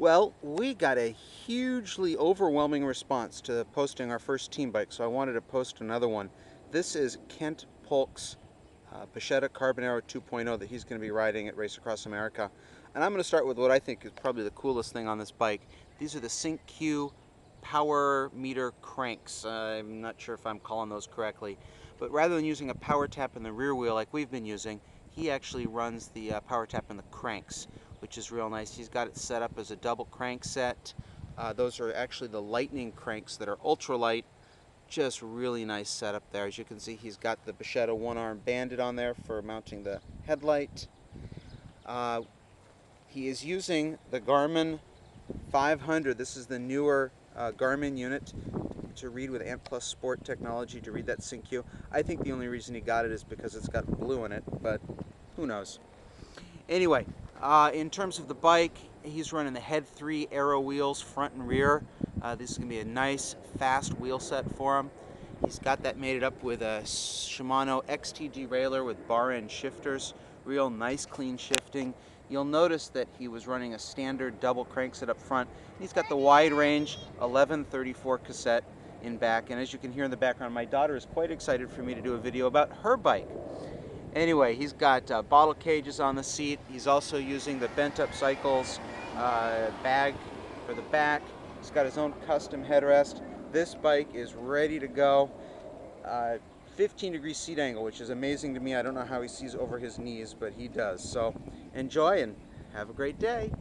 Well, we got a hugely overwhelming response to posting our first team bike, so I wanted to post another one. This is Kent Polk's uh, Carbon Aero 2.0 that he's going to be riding at Race Across America. And I'm going to start with what I think is probably the coolest thing on this bike. These are the CinQo power meter cranks. I'm not sure if I'm calling those correctly. But rather than using a power tap in the rear wheel like we've been using, he actually runs the uh, power tap in the cranks, which is real nice. He's got it set up as a double crank set. Uh, those are actually the lightning cranks that are ultralight. Just really nice setup there. As you can see, he's got the Bacchetta one arm banded on there for mounting the headlight. Uh, he is using the Garmin 500. This is the newer uh, Garmin unit to read with Ant Plus Sport technology to read that CinQo. I think the only reason he got it is because it's got blue in it, but who knows. Anyway, uh, in terms of the bike, he's running the HED 3 Aero wheels front and rear. Uh, this is going to be a nice, fast wheel set for him. He's got that made it up with a Shimano XT derailleur with bar end shifters. Real nice, clean shifting. You'll notice that he was running a standard double crankset up front. He's got the wide range 1134 cassette in back. And as you can hear in the background, my daughter is quite excited for me to do a video about her bike. Anyway, he's got uh, bottle cages on the seat. He's also using the bent up cycles uh, bag for the back. He's got his own custom headrest. This bike is ready to go. Uh, 15 degree seat angle, which is amazing to me. I don't know how he sees over his knees, but he does. So enjoy and have a great day.